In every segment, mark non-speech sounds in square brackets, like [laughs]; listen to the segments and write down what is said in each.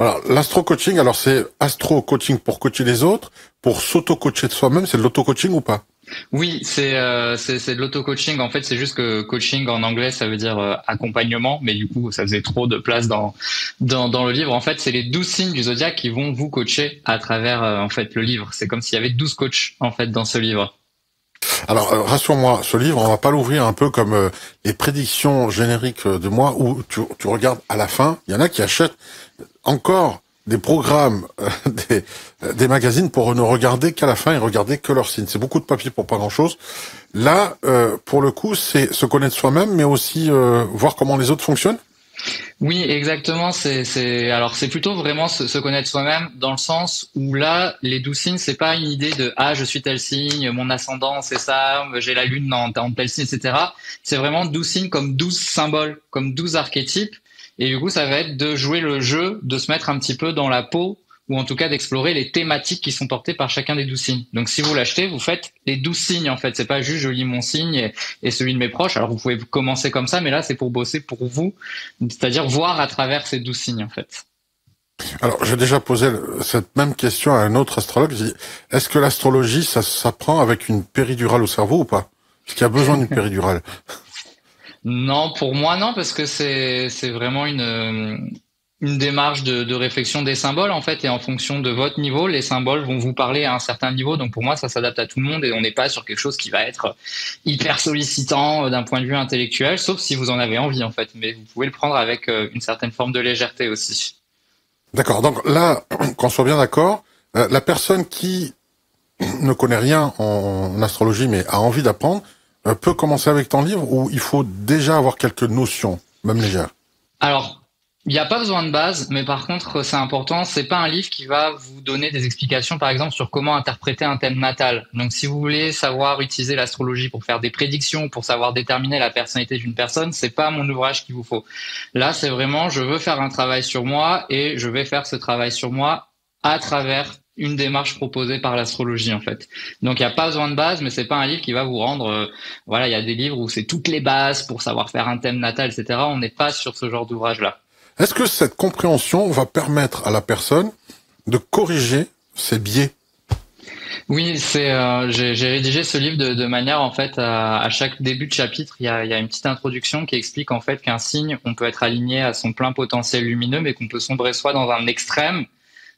Alors, l'astro-coaching, alors c'est astro-coaching pour coacher les autres, pour s'auto-coacher de soi-même, c'est de l'auto-coaching ou pas? Oui, c'est euh, c'est de l'auto-coaching. En fait, c'est juste que coaching en anglais, ça veut dire euh, accompagnement, mais du coup, ça faisait trop de place dans dans, dans le livre. En fait, c'est les douze signes du zodiaque qui vont vous coacher à travers euh, en fait le livre. C'est comme s'il y avait douze coachs en fait dans ce livre. Alors, euh, rassure-moi, ce livre, on va pas l'ouvrir un peu comme les prédictions génériques de moi, où tu, tu regardes à la fin, il y en a qui achètent encore des programmes, euh, [laughs] des, des, magazines pour ne regarder qu'à la fin et regarder que leur signe. C'est beaucoup de papier pour pas grand-chose. Là, euh, pour le coup, c'est se connaître soi-même, mais aussi euh, voir comment les autres fonctionnent. Oui, exactement. C'est, alors c'est plutôt vraiment se, connaître soi-même dans le sens où là, les douze signes, c'est pas une idée de ah je suis tel signe, mon ascendant c'est ça, j'ai la lune dans, dans tel signe, etc. C'est vraiment douze signes comme douze symboles, comme douze archétypes et du coup, ça va être de jouer le jeu, de se mettre un petit peu dans la peau ou en tout cas d'explorer les thématiques qui sont portées par chacun des douze signes. Donc si vous l'achetez, vous faites les douze signes en fait. C'est pas juste je lis mon signe et, celui de mes proches. Alors vous pouvez commencer comme ça, mais là c'est pour bosser pour vous, c'est-à-dire voir à travers ces douze signes en fait. Alors j'ai déjà posé cette même question à un autre astrologue. Est-ce que l'astrologie ça s'apprend avec une péridurale au cerveau ou pas? Est-ce qu'il y a besoin d'une [laughs] péridurale non, pour moi non, parce que c'est vraiment une démarche de, de, réflexion des symboles en fait et en fonction de votre niveau les symboles vont vous parler à un certain niveau. Donc pour moi ça s'adapte à tout le monde et on n'est pas sur quelque chose qui va être hyper sollicitant euh, d'un point de vue intellectuel sauf si vous en avez envie en fait. Mais vous pouvez le prendre avec euh, une certaine forme de légèreté aussi. D'accord. Donc là [clears throat] qu'on soit bien d'accord euh, la personne qui ne connaît rien en astrologie mais a envie d'apprendre peut commencer avec ton livre ou il faut déjà avoir quelques notions, même légères Alors, il n'y a pas besoin de base, mais par contre, c'est important. C'est pas un livre qui va vous donner des explications, par exemple, sur comment interpréter un thème natal. Donc, si vous voulez savoir utiliser l'astrologie pour faire des prédictions, pour savoir déterminer la personnalité d'une personne, c'est pas mon ouvrage qu'il vous faut. Là, c'est vraiment, je veux faire un travail sur moi et je vais faire ce travail sur moi à travers une démarche proposée par l'astrologie en fait. Donc il n'y a pas besoin de base, mais c'est pas un livre qui va vous rendre. Euh, voilà, il y a des livres où c'est toutes les bases pour savoir faire un thème natal, etc. On n'est pas sur ce genre d'ouvrage là. Est-ce que cette compréhension va permettre à la personne de corriger ses biais? Oui, c'est euh, j'ai rédigé ce livre de, de manière en fait à, à, chaque début de chapitre, il y a, il y a une petite introduction qui explique en fait qu'un signe, on peut être aligné à son plein potentiel lumineux, mais qu'on peut sombrer soit dans un extrême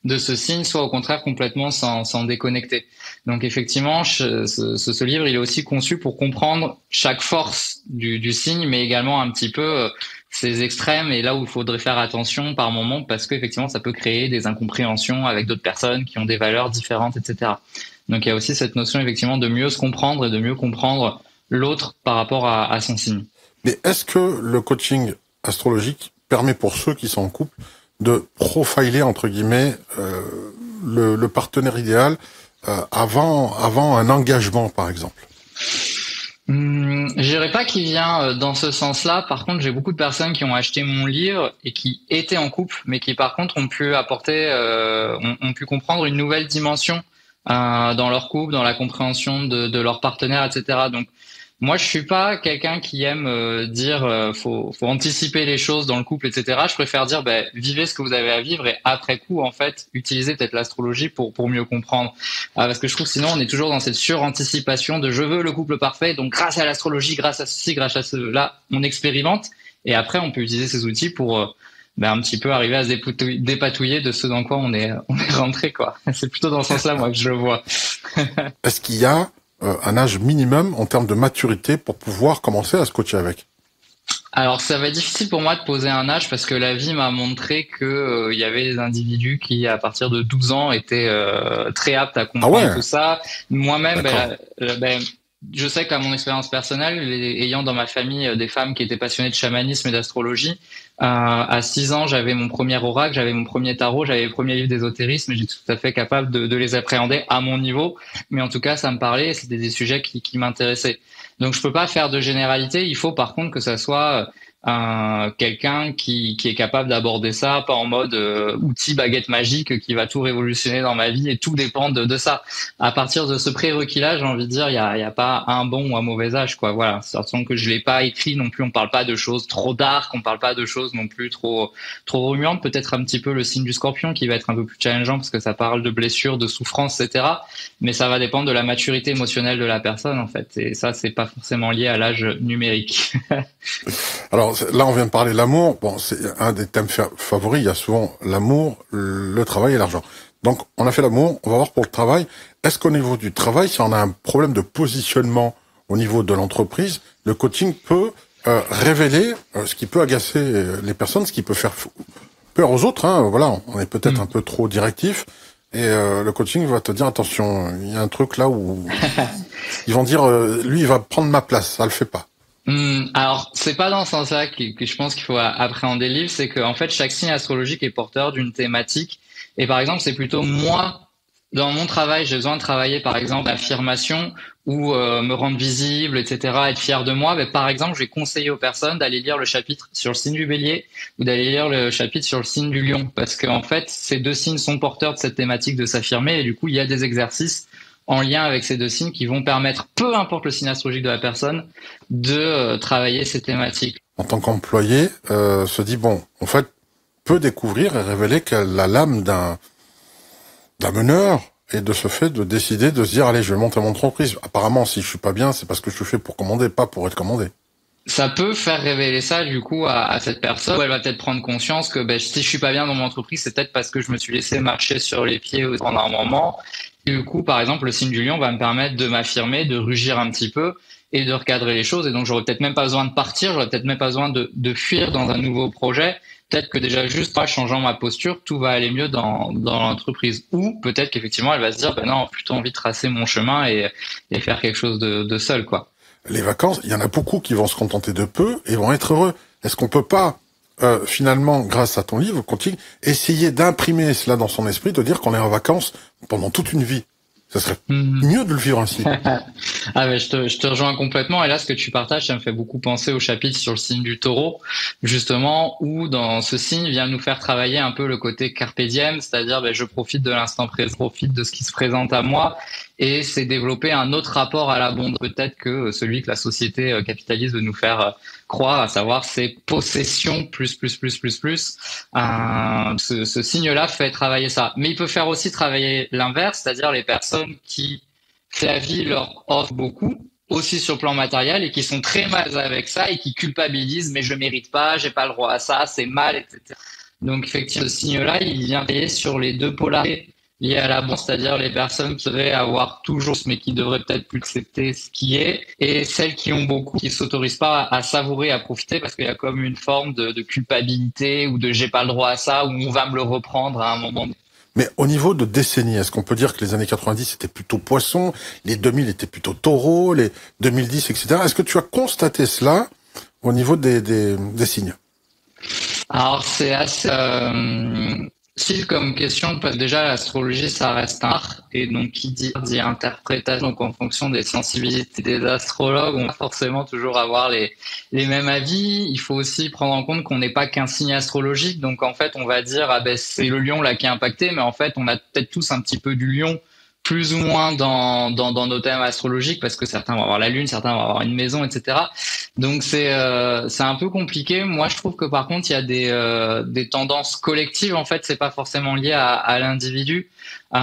de ce signe, soit au contraire complètement s'en déconnecter. Donc effectivement, ce, ce, livre, il est aussi conçu pour comprendre chaque force du, du signe, mais également un petit peu euh, ses extrêmes et là où il faudrait faire attention par moment, parce qu'effectivement, ça peut créer des incompréhensions avec d'autres personnes qui ont des valeurs différentes, etc. Donc il y a aussi cette notion effectivement de mieux se comprendre et de mieux comprendre l'autre par rapport à, à son signe. Mais est-ce que le coaching astrologique permet pour ceux qui sont en couple de profiler entre guillemets euh, le, partenaire idéal euh, avant un engagement par exemple hum, Je dirais pas qu'il vient euh, dans ce sens-là. Par contre, j'ai beaucoup de personnes qui ont acheté mon livre et qui étaient en couple, mais qui par contre ont pu apporter, ont, pu comprendre une nouvelle dimension dans leur couple, dans la compréhension de, de leur partenaire, etc. Donc moi, je suis pas quelqu'un qui aime euh, dire euh, faut, faut anticiper les choses dans le couple, etc. Je préfère dire ben, vivez ce que vous avez à vivre et après coup, en fait, utilisez peut-être l'astrologie pour pour mieux comprendre. Ah, parce que je trouve sinon on est toujours dans cette suranticipation de je veux le couple parfait, donc grâce à l'astrologie, grâce à ceci, grâce à cela, on expérimente et après on peut utiliser ces outils pour euh, ben, un petit peu arriver à se dépatouiller de ce dans quoi on est on est rentré quoi. [laughs] C'est plutôt dans ce sens-là moi que je le vois. [laughs] Est-ce qu'il y a euh, un âge minimum en termes de maturité pour pouvoir commencer à se coacher avec. Alors ça va être difficile pour moi de poser un âge parce que la vie m'a montré que euh, il y avait des individus qui à partir de 12 ans étaient euh, très aptes à comprendre ah tout ça. Moi-même, ben, ben, je sais qu'à mon expérience personnelle, ayant dans ma famille des femmes qui étaient passionnées de chamanisme et d'astrologie, à 6 ans, j'avais mon premier oracle, j'avais mon premier tarot, j'avais le premier livre d'ésotérisme j'étais tout à fait capable de, de, les appréhender à mon niveau. Mais en tout cas, ça me parlait c'était des sujets qui, qui m'intéressaient. Donc, je peux pas faire de généralité. Il faut par contre que ça soit quelqu'un qui, qui est capable d'aborder ça pas en mode euh, outil baguette magique qui va tout révolutionner dans ma vie et tout dépend de, de ça. À partir de ce prérequis-là, j'ai envie de dire, il y a, y a pas un bon ou un mauvais âge, quoi. Voilà, façon que je l'ai pas écrit non plus. On parle pas de choses trop dark, on parle pas de choses non plus trop trop remuantes. Peut-être un petit peu le signe du Scorpion qui va être un peu plus challengeant parce que ça parle de blessures, de souffrances, etc. Mais ça va dépendre de la maturité émotionnelle de la personne en fait. Et ça, c'est pas forcément lié à l'âge numérique. [laughs] Alors là, on vient de parler de l'amour. Bon, c'est un des thèmes favoris. Il y a souvent l'amour, le travail et l'argent. Donc, on a fait l'amour. On va voir pour le travail. Est-ce qu'au niveau du travail, si on a un problème de positionnement au niveau de l'entreprise, le coaching peut euh, révéler euh, ce qui peut agacer euh, les personnes, ce qui peut faire peur aux autres. Hein. Voilà, on est peut-être mm. un peu trop directif. Et le coaching va te dire attention, il y a un truc là où [laughs] ils vont dire lui il va prendre ma place, ça le fait pas. Hmm, alors, c'est pas dans ce sens-là que, je pense qu'il faut appréhender le livre, c'est qu'en en fait, chaque signe astrologique est porteur d'une thématique. Et par exemple, c'est plutôt moi, dans mon travail, j'ai besoin de travailler, par exemple, l'affirmation ou euh, me rendre visible, etc., être fier de moi. Mais par exemple, je vais conseiller aux personnes d'aller lire le chapitre sur le signe du bélier ou d'aller lire le chapitre sur le signe du lion. Parce qu'en fait, ces deux signes sont porteurs de cette thématique de s'affirmer. Et du coup, il y a des exercices en lien avec ces deux signes qui vont permettre, peu importe le signe astrologique de la personne, de euh, travailler ces thématiques. En tant qu'employé, euh, se dit bon, en fait, peut découvrir et révéler qu'elle a l'âme d'un d'un meneur et de ce fait de décider de se dire allez je vais monter mon entreprise. Apparemment si je suis pas bien c'est parce que je suis fait pour commander pas pour être commandé. Ça peut faire révéler ça du coup à, à cette personne. Elle va peut-être prendre conscience que ben, si je suis pas bien dans mon entreprise c'est peut-être parce que je me suis laissé marcher sur les pieds pendant un moment du coup, par exemple, le signe du lion va me permettre de m'affirmer, de rugir un petit peu et de recadrer les choses. Et donc, j'aurais peut-être même pas besoin de partir, j'aurais peut-être même pas besoin de, de fuir dans un nouveau projet. Peut-être que déjà juste en changeant ma posture, tout va aller mieux dans, dans l'entreprise. Ou peut-être qu'effectivement, elle va se dire, ben non, plutôt envie de tracer mon chemin et, et faire quelque chose de, de seul, quoi. Les vacances, il y en a beaucoup qui vont se contenter de peu et vont être heureux. Est-ce qu'on peut pas euh, finalement, grâce à ton livre, continue, essayer d'imprimer cela dans son esprit, de dire qu'on est en vacances pendant toute une vie. Ça serait mhm. mieux de le vivre ainsi. [laughs] ah mais je te, je te rejoins complètement. Et là, ce que tu partages, ça me fait beaucoup penser au chapitre sur le signe du taureau, justement, où dans ce signe vient nous faire travailler un peu le côté carpe diem, c'est-à-dire ben, je profite de l'instant présent, profite de ce qui se présente à moi et c'est développer un autre rapport à l'abondance peut-être que celui que la société euh, capitaliste veut nous faire euh, croire, à savoir c'est possession plus plus plus plus plus. Euh, ce, ce signe-là fait travailler ça, mais il peut faire aussi travailler l'inverse, c'est-à-dire les personnes qui la vie leur offre beaucoup aussi sur le plan matériel et qui sont très mal avec ça et qui culpabilisent mais je mérite pas, j'ai pas le droit à ça, c'est mal, etc. Donc effectivement, ce signe-là, il vient payer sur les deux polarités liées à la bourse, c'est-à-dire les personnes qui devraient avoir toujours, mais qui devraient peut-être plus accepter ce qui est, et celles qui ont beaucoup, qui s'autorisent pas à savourer, à profiter, parce qu'il y a comme une forme de, de culpabilité ou de j'ai pas le droit à ça, ou on va me le reprendre à un moment. Mais au niveau de décennie, est-ce qu'on peut dire que les années 90 étaient plutôt poisson, les 2000 étaient plutôt taureau, les 2010, etc. Est-ce que tu as constaté cela au niveau des, des, des signes? Alors c'est assez euh, si comme question, parce que déjà l'astrologie ça reste un art. Et donc qui dit, dit interprétation. Donc en fonction des sensibilités des astrologues, on va forcément toujours avoir les les mêmes avis. Il faut aussi prendre en compte qu'on n'est pas qu'un signe astrologique, donc en fait on va dire ah ben c'est le lion là qui est impacté, mais en fait on a peut-être tous un petit peu du lion plus ou moins dans, dans, dans, nos thèmes astrologiques parce que certains vont avoir la lune, certains vont avoir une maison, etc. Donc c'est euh, c'est un peu compliqué. Moi, je trouve que par contre, il y a des euh, des tendances collectives. En fait, c'est pas forcément lié à, à l'individu. Euh,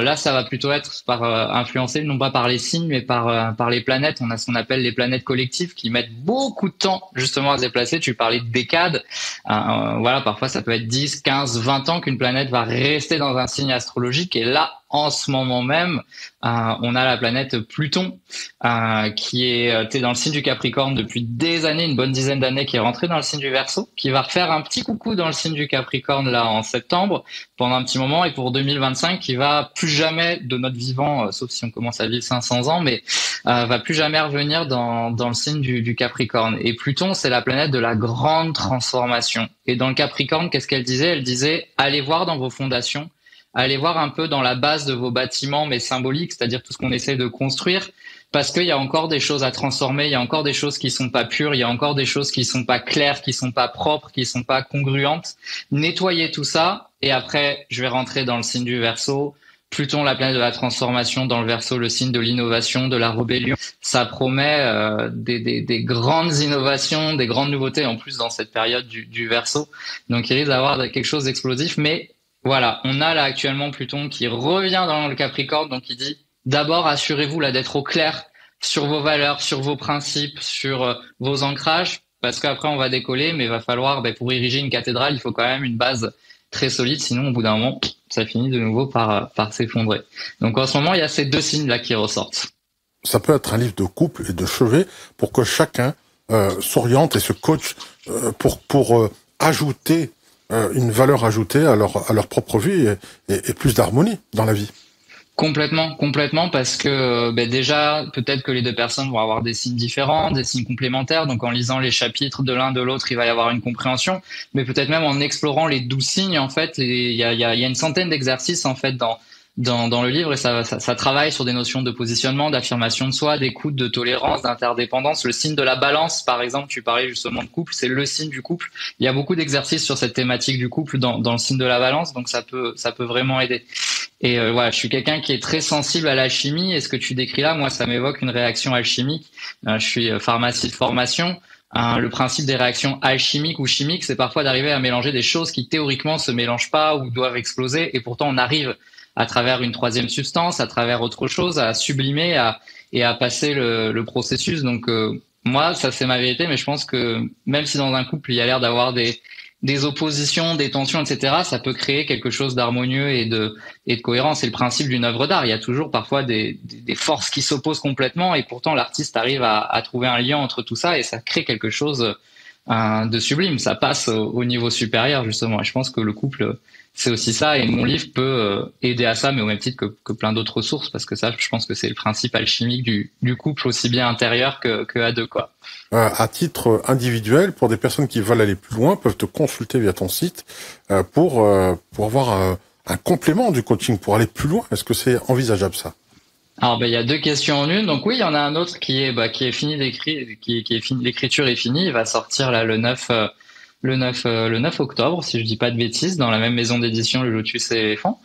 là, ça va plutôt être par euh, influencé non pas par les signes, mais par euh, par les planètes. On a ce qu'on appelle les planètes collectives qui mettent beaucoup de temps justement à se déplacer. Tu parlais de décades. voilà, parfois ça peut être 10, 15, 20 ans qu'une planète va rester dans un signe astrologique. Et là, en ce moment même, euh, on a la planète Pluton euh, qui est euh, dans le signe du Capricorne depuis des années, une bonne dizaine d'années, qui est rentré dans le signe du Verseau, qui va refaire un petit coucou dans le signe du Capricorne là en septembre pendant un petit moment et pour 2025 qui va plus jamais de notre vivant, sauf si on commence à vivre 500 ans, mais va plus jamais revenir dans, dans le signe du, du Capricorne. Et Pluton, c'est la planète de la grande transformation. Et dans le Capricorne, qu'est-ce qu'elle disait? Elle disait allez voir dans vos fondations allez voir un peu dans la base de vos bâtiments, mais symboliques, c'est-à-dire tout ce qu'on essaie de construire, parce qu'il y a encore des choses à transformer, il y a encore des choses qui sont pas pures, il y a encore des choses qui sont pas claires, qui sont pas propres, qui sont pas congruentes. Nettoyer tout ça et après je vais rentrer dans le signe du verso. Pluton, la planète de la transformation, dans le verso, le signe de l'innovation, de la rébellion. Ça promet euh, des, des, des, grandes innovations, des grandes nouveautés en plus dans cette période du, du verso. Donc il risque d'avoir quelque chose d'explosif, mais voilà, on a là actuellement Pluton qui revient dans le Capricorne, donc il dit d'abord assurez-vous là d'être au clair sur vos valeurs, sur vos principes, sur euh, vos ancrages, parce qu'après on va décoller, mais il va falloir, ben, pour ériger une cathédrale, il faut quand même une base très solide, sinon au bout d'un moment, ça finit de nouveau par, par s'effondrer. Donc en ce moment, il y a ces deux signes là qui ressortent. Ça peut être un livre de couple et de chevet pour que chacun euh, s'oriente et se coach euh, pour pour euh, ajouter euh, une valeur ajoutée à leur à leur propre vie et, et, plus d'harmonie dans la vie. Complètement, complètement, parce que ben déjà, peut-être que les deux personnes vont avoir des signes différents, des signes complémentaires. Donc, en lisant les chapitres de l'un de l'autre, il va y avoir une compréhension. Mais peut-être même en explorant les douze signes, en fait, il y a, y, a, y a, une centaine d'exercices en fait dans dans, dans le livre et ça, ça, ça, travaille sur des notions de positionnement, d'affirmation de soi, d'écoute, de tolérance, d'interdépendance. Le signe de la balance, par exemple, tu parlais justement de couple, c'est le signe du couple. Il y a beaucoup d'exercices sur cette thématique du couple dans, dans le signe de la balance, donc ça peut ça peut vraiment aider. Et euh, voilà, je suis quelqu'un qui est très sensible à l'alchimie. Et ce que tu décris là, moi, ça m'évoque une réaction alchimique. Euh, je suis euh, pharmacie de formation. Le principe des réactions alchimiques ou chimiques, c'est parfois d'arriver à mélanger des choses qui théoriquement se mélangent pas ou doivent exploser, et pourtant on arrive à travers une troisième substance, à travers autre chose, à sublimer à, et à passer le, le processus. Donc euh, moi, ça c'est ma vérité, mais je pense que même si dans un couple il y a l'air d'avoir des, des oppositions, des tensions, etc., ça peut créer quelque chose d'harmonieux et de, et de cohérent. C'est le principe d'une œuvre d'art. Il y a toujours parfois des, des forces qui s'opposent complètement et pourtant l'artiste arrive à, à, trouver un lien entre tout ça et ça crée quelque chose de sublime. Ça passe au, au niveau supérieur justement. Et je pense que le couple c'est aussi ça. Et mon livre peut euh, aider à ça, mais au même titre que, que plein d'autres ressources, parce que ça, je pense que c'est le principe alchimique du, du, couple, aussi bien intérieur que, que à deux. Quoi. Euh, à titre individuel, pour des personnes qui veulent aller plus loin, peuvent te consulter via ton site euh, pour, pour avoir un complément du coaching, pour aller plus loin. Est-ce que c'est envisageable ça? Alors, ben, il y a deux questions en une. Donc oui, il y en a un autre qui est, bah, qui est fini d'écrire, qui, qui est fini, l'écriture est finie. Il va sortir là le 9, le 9, euh, le 9 octobre, si je dis pas de bêtises, dans la même maison d'édition, le Lotus et l'éléphant.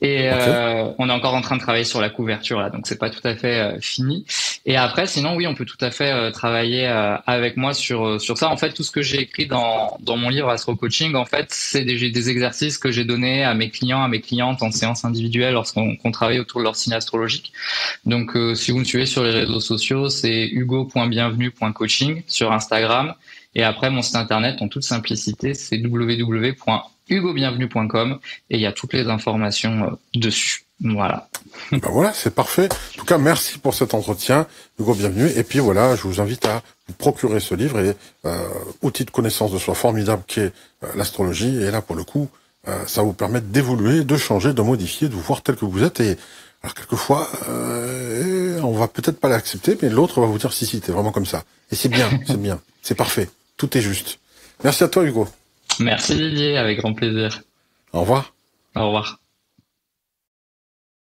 Et euh, on est encore en train de travailler sur la couverture là, donc c'est pas tout à fait euh, fini. Et après, sinon, oui, on peut tout à fait euh, travailler euh, avec moi sur euh, sur ça. En fait, tout ce que j'ai écrit dans dans mon livre Astro Coaching, en fait, c'est des, des exercices que j'ai donnés à mes clients, à mes clientes en séance individuelle lorsqu'on qu travaille autour de leur signe astrologique. Donc, si vous me suivez sur les réseaux sociaux, c'est hugo.bienvenue.coaching sur Instagram. Et après, mon site internet, en toute simplicité, c'est www.hugobienvenue.com et il y a toutes les informations euh, dessus. Voilà. [laughs] Ben voilà, c'est parfait. En tout cas, merci pour cet entretien, Hugo Bienvenue. Et puis voilà, je vous invite à vous procurer ce livre et euh, outil de connaissance de soi formidable qui est euh, l'astrologie. Et là, pour le coup, euh, ça vous permet d'évoluer, de changer, de modifier, de vous voir tel que vous êtes. Et alors quelquefois, euh, on va peut-être pas l'accepter, mais l'autre va vous dire si si, t'es vraiment comme ça. Et c'est bien, [laughs] c'est bien, c'est parfait. Tout est juste. Merci à toi, Hugo. Merci Didier, avec grand plaisir. Au revoir. Au revoir.